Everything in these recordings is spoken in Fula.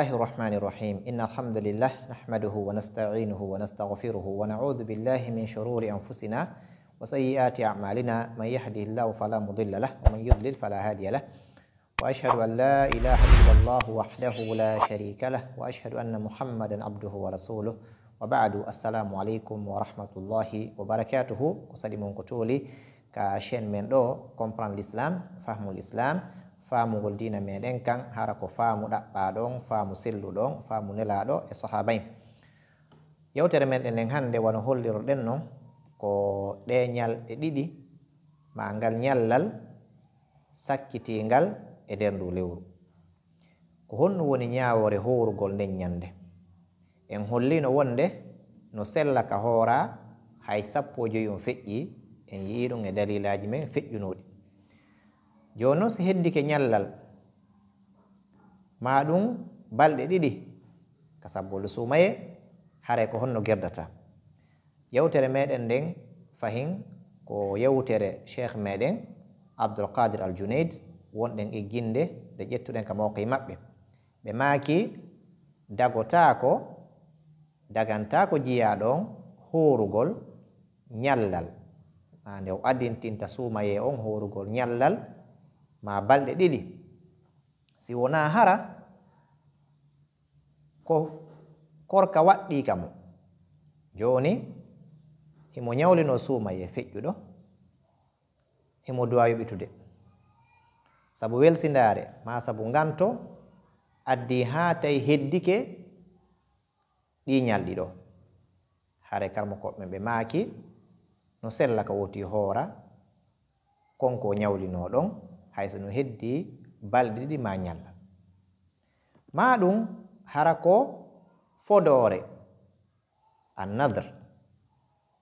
الله الرحمن الرحيم إن الحمد لله نحمده ونستعينه ونستغفره ونعوذ بالله من شرور أنفسنا وسيئات أعمالنا من يهده الله فلا مضل له ومن يضلل فلا هادي له وأشهد أن لا إله إلا الله وحده لا شريك له وأشهد أن محمدا عبده ورسوله وبعد السلام عليكم ورحمة الله وبركاته وسلم كتولي كشين من دو كومبران الإسلام فهم الإسلام faamugol dina meɗen kan hara ko faamu ɗaɓɓa ɗon faamu selluɗon faamu nelaɗo e sahaba en yewtere menɗen nden hannde wono hollirɗen noon ko ɗe ñalɗe ɗiɗi ma ngal ñallal sakkitingal e nder ndu lewru. Ko honno woni ñawore howrugol nden ñande en hollino wonde no sella ka hoora hay sappo joyi on feƴƴi en yiiɗum e dalilaji men feƴƴunoɗi. joni noon so heddike ñallal ma ɗum balɗe ɗiɗi ka sabbolu sumaye haray ko honno gerdata. Yewtere meɗen nden fahin ko yewtere cheikh meɗen abdoulkadir al junaid wonɗen egginde nde ƴettuɗen ka mawqi maɓɓe. Ɓe maaki dagotaako dagantaako jiyaɗon horugol ñallal ma nde o addintinta suumaye on horugol ñallal ma balɗe ɗiɗi. Si wona hara ko korka waɗɗika mo joni himo ñawlino suuma ye feƴƴuɗo himo duwa yoɓitude sabu welsindaare ma sabu nganto addi haa tawi heddike ɗi ñalɗi ɗo. Hare karmo koɓɓe ɓe maaki no sella ka woti hoora konko ñawlino ɗon hayso no heddi balɗe ɗiɗi ma ñalla ma ɗum hara ko fodore annadre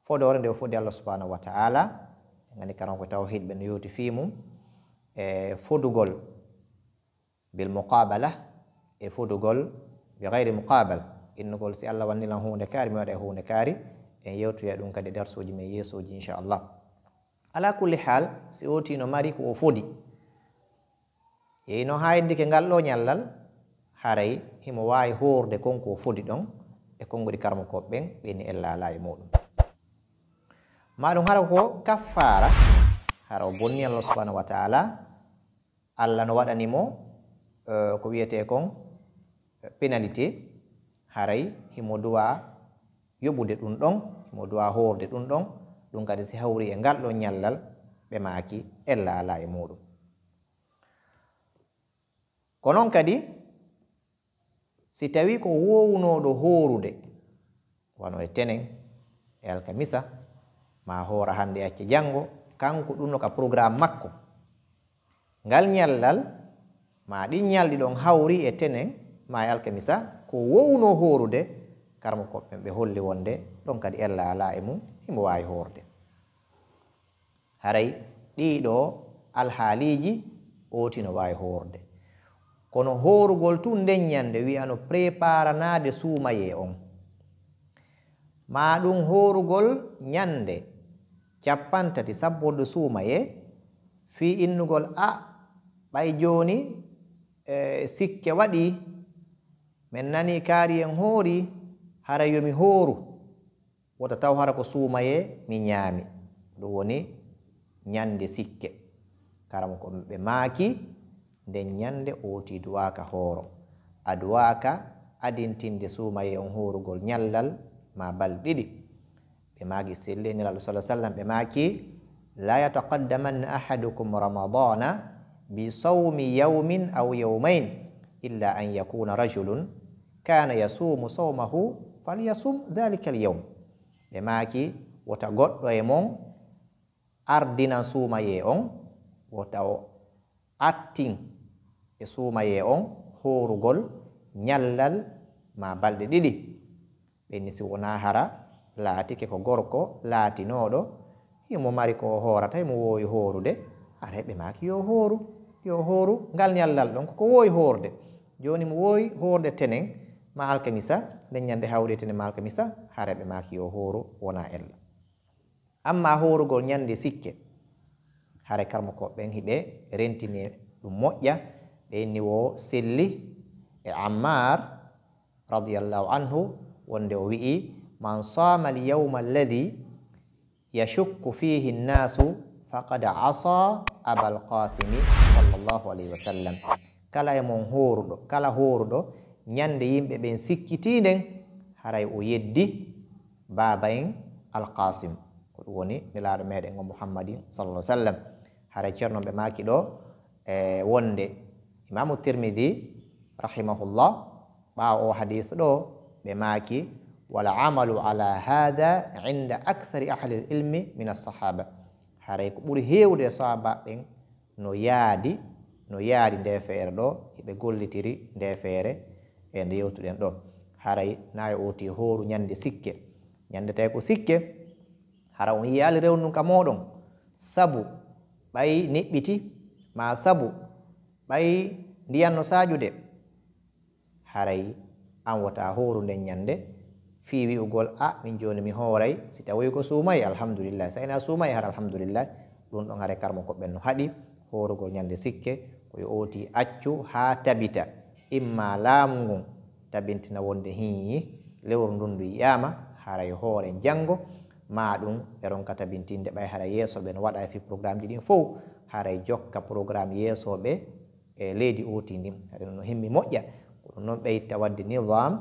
fodore nde o fodi allah subhanahu wa taala e gandi karan ko tawhid ɓe no yewti fi mum e fodugol bil muqabala e fodugol bi gayri muqabal. Innugol si allah wannilan hunde kaari mi waɗa e hunde kaari en yewtoya ɗum kadi e darsuji men yeesoji inchallah. Ala kulli hal si otino mari ko o fodi yeyno hayndi ke ngal ɗo ñallal haray himo wawi horde konko fodi ɗon e konngodi karmakoɓe ɓen ɓeni en e muɗum. Maɗum hara ko kaffara hara o bonni allah subahanahu wa taala allah no waɗanimo e, ko wiyete kon e, pénalité haray himo duwa yoɓude ɗum ɗon himo duwa horde ɗum ɗon ɗum kadi si hawri e ngal ɗon ñallal ɓe maaki en e muɗum. ko noon kadi si tawi ko wownoɗo horude wano e tenen e alkamisa ma hoora hande acce janngo kanko ɗum no ka programme makko. Ngal ñallal ma ɗin ñalɗi ɗon hawri e tenen ma e alkamisa ko wowno horude karmo koɓɓen ɓe holli wonde ɗon kadi ella ala e mum e himo wawi horde haray ɗiɗo alhaaliji ooti no wawi horde kono horugol tun nden ñande wiyano préparanade suumaye on. Ma ɗum horugol ñande capantati sabboɗo suumaye fi innugol a ɓay joni e sikke waɗi min nani kaari en hoori hara yomi hooru. Wota taw hara ko suumaye mi ñaami ɗum woni ñande sikke. Karam ko ɓe maaki nden nyande ooti duwaka hooro a duwaka adintinde suumaye on horugol ñallal ma bal ɗiɗi. Ɓe magi selle niraɗo sa sallam ɓe maki la yataqaddamanna ahadukum ramadana bi sawmi yawmin aw yawmain illa an yakuna rajulun kana yasumu sawmahu falyasum dhalika alyawm. Ɓe maki wota goɗɗo e mon ardinan suumaye on wota o attin e suumaye on horugol ñallal ma balɗe ɗiɗi. Ɓenni si wona hara laatike ko gorko laatinoɗo. Himo mari ko horata himo wowi horude ara heɓe maki yo hooru yo hooru ngal ñallal ɗon koko wowi horde joni mo wowi horde tenen ma alkamisa nden ñande hawre tene ma alkamisa hara ɓe maki yo hooru wona ella. Amma horugol ñande sikke hara karmo koɓɓen hiɓe rentini ɗum moƴƴa. Ɓe inni wo selli e ammar radiallahu anhu wonde o wi'i man sama alyawma alladi yashukku fihi nnasu faqad asa abalqasimi sallllahu alayhi wa sallam. Kala e mon horuɗo kala horuɗo ñande yimɓe ɓen sikkitinden haray o yeddi baba en alqasim ko ɗum woni nelaɗo meɗen o muhammadin sallah sallam. Haray ceerno ɓe maki ɗo e wonde imamu tirmidi rahimahullah ɓawa o hadis ɗo ɓe maaki wala amalu ala hada inda acthari ahli l ilmi min alsahaba haray ko ɓuri hewde e sahaba ɓen no yaadi no yaadi nde feere ɗo heɓe gollitiri nde feere e nde yewtuɗen ɗo. Haray nayi oti hooru ñande sikke. Ñande tawi ko sikke hara on yiyaali rewnu ka moɗon sabu ɓayi neɓɓiti ma sabu ɓay ndiyanno sajude haray an wota horu nden ñande fi wi'ugol a min joni mi hooray si tawi ko suumay alhamdulillah sa ina suumay har alhamdulillah ɗum ɗon haray karmo koɓɓen no haɗi horugol ñande sikke koye ooti accu haa tabita imma laamu ngun tabintina wonde hiyi lewru ndun ndu yiyama haray hoore janngo ma ɗum ɓe ronka tabintinde ɓay hara yeeso ɓe no waɗa e fi programme ji ɗin fof haray jokka programme yeesoɓe e leydi ooti ndin haɗen no himmi moƴƴa kono noon ɓeyta wadde nidam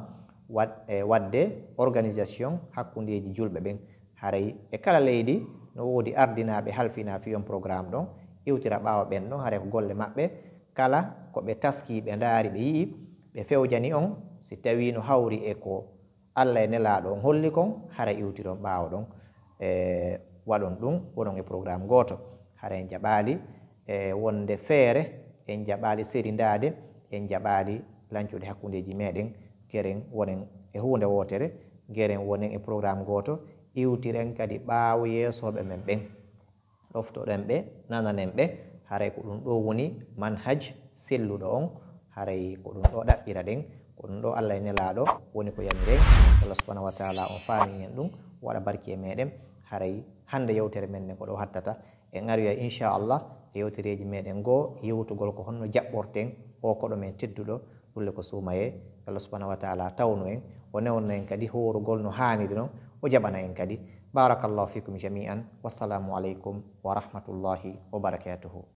e wadde organisation hakkundeji julɓe ɓen. Haray e kala leydi no woodi ardinaɓe halfina fiyon programme ɗon iwtira ɓawa ɓen ɗon haray ko golle maɓɓe. Kala koɓe taski ɓe ndaari ɓe yi'i ɓe fewjani on si tawi no hawri e ko allah e nelaɗo on holli kon hara iwtiron ɓawa ɗon e waɗon ɗum wonon e programme goto hara en jaɓaali e wonde feere en jaɓaali serindaade en jaɓaali lancude hakkundeji meɗen geren wonen e hunde wotere geren wonen e programme gooto iwtiren kadi ɓaawo yeesoɓe men ɓen. Ɗoftoɗen ɓe nananen ɓe haray ko ɗum ɗo woni manhaj selluɗo on haray ko ɗum ɗo ɗaɓɓira ɗen ko ɗum ɗo allah e nelaɗo woni ko yamiren allah subahanahu wa taala on faami hen ɗum waɗa barki e meɗen haray hande yewtere men nden ko ɗo hattata. En ariya e inchallah yewtereji meɗen goo yewtugol ko honno jaɓɓorten o koɗo men tedduɗo ɗulle ko suumaye. Allah subahanahu wa taala tawno en o newno en kadi horugol no haaniri noon o jaɓana en kadi. Barakallahu fikum jami'an wassalamu aleykum wa rahmatullahi wa barakatuhu.